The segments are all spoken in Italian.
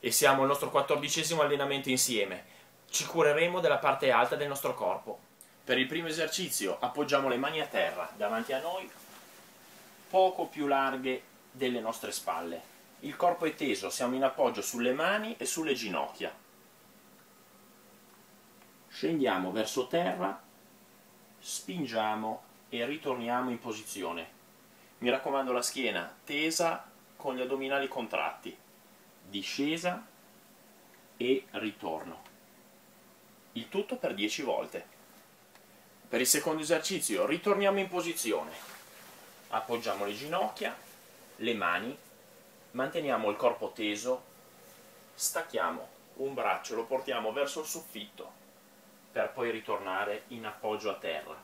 e siamo al nostro quattordicesimo allenamento insieme. Ci cureremo della parte alta del nostro corpo. Per il primo esercizio appoggiamo le mani a terra davanti a noi, poco più larghe delle nostre spalle. Il corpo è teso, siamo in appoggio sulle mani e sulle ginocchia. Scendiamo verso terra, spingiamo e ritorniamo in posizione. Mi raccomando la schiena tesa con gli addominali contratti discesa e ritorno. Il tutto per 10 volte. Per il secondo esercizio ritorniamo in posizione. Appoggiamo le ginocchia, le mani, manteniamo il corpo teso, stacchiamo un braccio, lo portiamo verso il soffitto per poi ritornare in appoggio a terra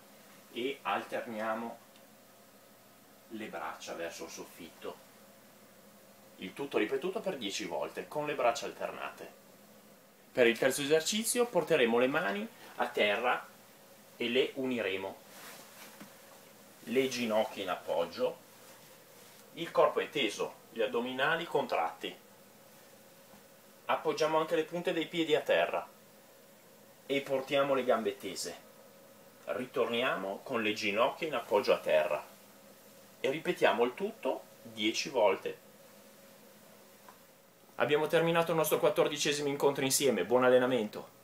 e alterniamo le braccia verso il soffitto il tutto ripetuto per 10 volte, con le braccia alternate. Per il terzo esercizio porteremo le mani a terra e le uniremo. Le ginocchia in appoggio, il corpo è teso, gli addominali contratti. Appoggiamo anche le punte dei piedi a terra e portiamo le gambe tese. Ritorniamo con le ginocchia in appoggio a terra e ripetiamo il tutto 10 volte. Abbiamo terminato il nostro quattordicesimo incontro insieme, buon allenamento!